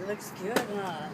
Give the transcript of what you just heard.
It looks good, huh?